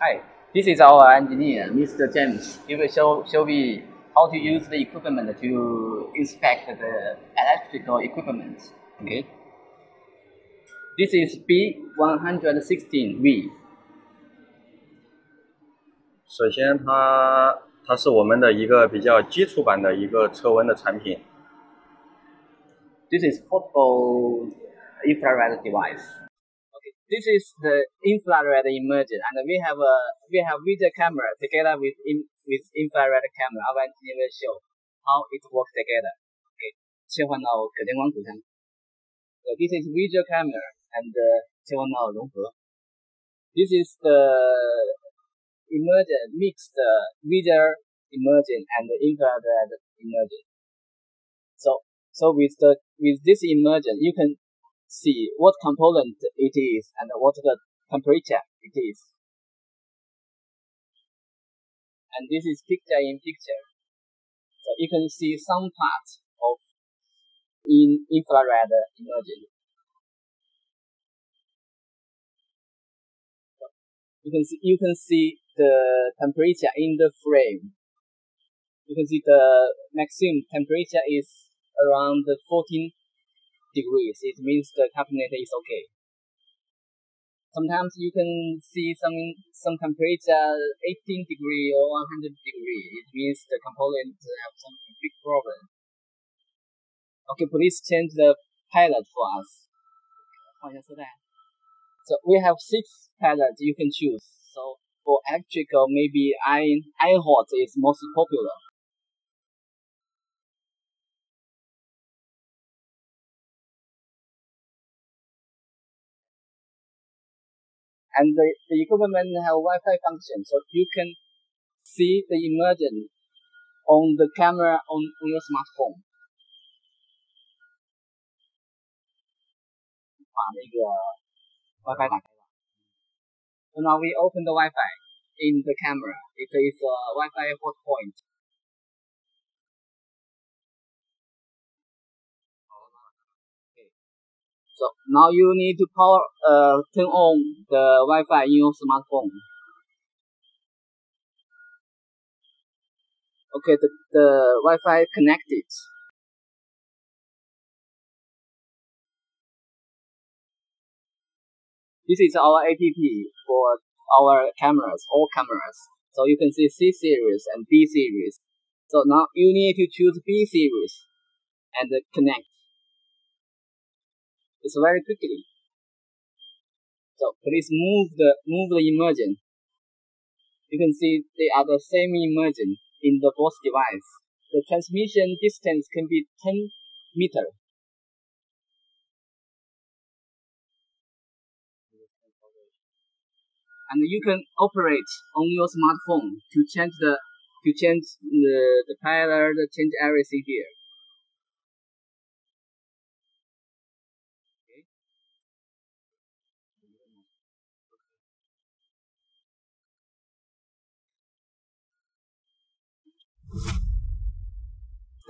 Hi, this is our engineer, Mr. James. He will show, show me how to use the equipment to inspect the electrical equipment. Okay. This is B116V. 首先它它是我们的一个比较基础版的一个测温的产品。 This is portable infrared device. Okay, this is the infrared imaging, and we have a we have video camera together with in, with infrared camera. Our engineer will show how it works together. Okay, 切换到可见光图上。So this is video camera and uh, 切换到融合。This is the immersion mixed uh, video immersion and infrared immersion. So so with the with this immersion, you can see what component it is and what the temperature it is. And this is picture in picture. So you can see some parts of in infrared immersion. You can see you can see the temperature in the frame. You can see the maximum temperature is around 14 degrees. It means the cabinet is okay. Sometimes you can see some some temperature 18 degree or 100 degree. It means the component have some big problem. Okay, please change the palette for us. 换一下色带。So we have six palettes you can choose. So for electrical, maybe iron iron hot is most popular. and the, the equipment have Wi-Fi function, so you can see the immersion on the camera on, on your smartphone. 把那个 WiFi 打开了。So now we open the Wi-Fi in the camera. It is a Wi-Fi hotpoint. So now you need to power, uh, turn on the Wi-Fi in your smartphone. Okay, the, the Wi-Fi connected. This is our app for our cameras, all cameras. So you can see C series and B series. So now you need to choose B series and connect. It's very quickly. So please move the move the immersion. You can see they are the same immersion in the both device. The transmission distance can be 10 meter. And you can operate on your smartphone to change the to change the the palette, change everything here.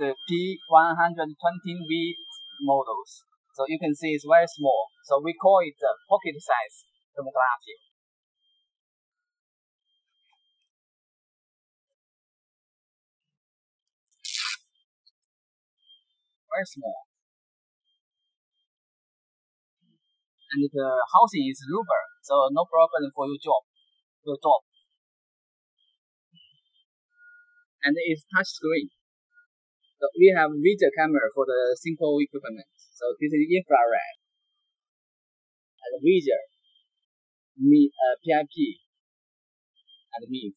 The P120V models. So you can see it's very small. So we call it the pocket size thermography. Very small. And the housing is rubber, so no problem for your job. Your job. And it's touch screen. So we have video camera for the simple equipment. So this is infrared. And video, me, uh, PIP, and MIF.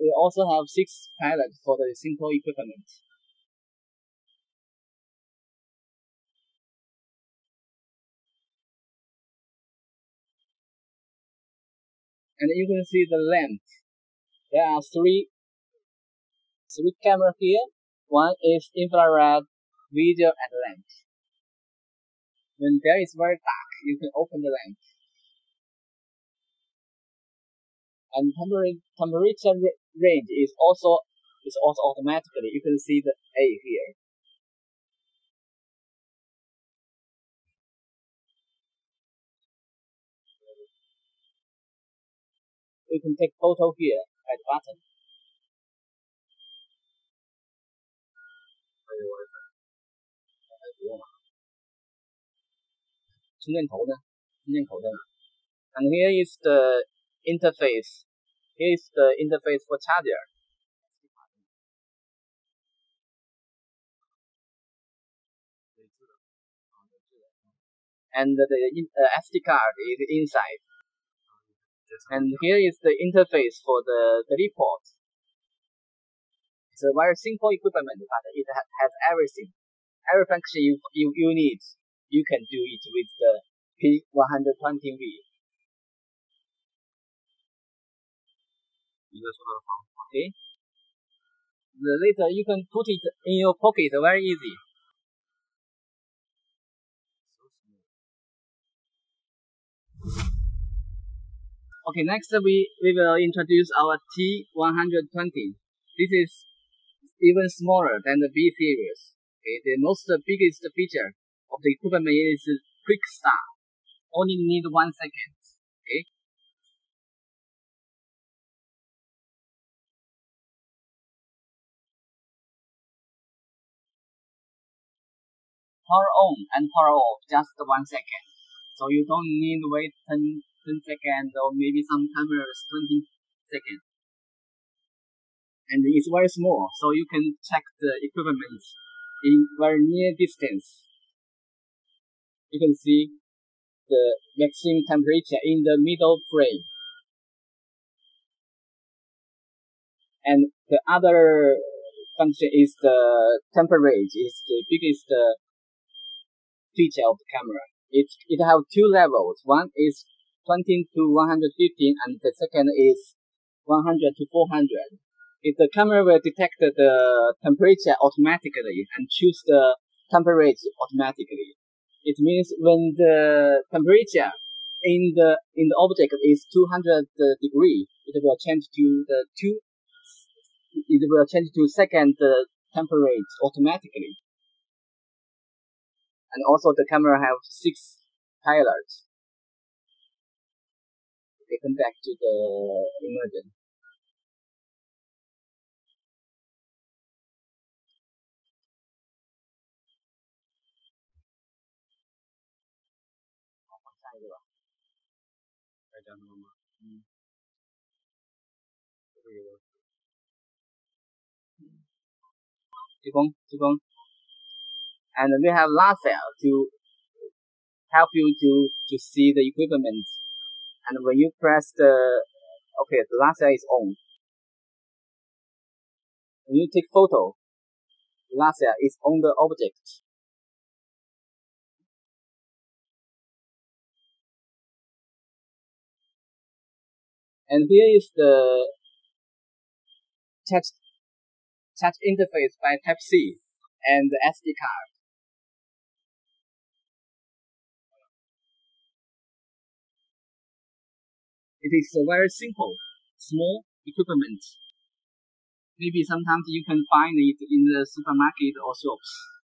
We also have six palettes for the simple equipment. And you can see the lamp there are three three camera here. One is infrared, video, and lens. When there is very dark, you can open the lens. And temperature temperature range is also is also automatically. You can see the A here. You can take photo here by the button. 还有 WiFi，还不用了。充电头呢？充电口灯。And here is the interface. Here is the interface for charger. And the uh, SD card is inside. And here is the interface for the, the report. It's a very simple equipment, but it has everything. Every function you, you, you need, you can do it with the P120V. Okay. The later you can put it in your pocket very easy. Okay, next we, we will introduce our T120. This is even smaller than the B series. Okay, the most biggest feature of the equipment is quick start. Only need one second. Okay. Power on and power off just one second. So you don't need wait 10, 10 seconds or maybe some cameras 20 seconds. And it's very small, so you can check the equipment in very near distance. You can see the maximum temperature in the middle frame. And the other function is the temperature is the biggest uh, feature of the camera. It it have two levels. One is 20 to 115, and the second is 100 to 400. If the camera will detect the temperature automatically and choose the temperature automatically, it means when the temperature in the in the object is 200 degree, it will change to the two. It will change to second temperature automatically and also the camera have six palettes taken back to the emergent. And we have last to help you to, to see the equipment. And when you press the, okay, the last laser is on. When you take photo, the last laser is on the object. And here is the touch, touch interface by Type-C and the SD card. It is a very simple, small equipment. Maybe sometimes you can find it in the supermarket or shops.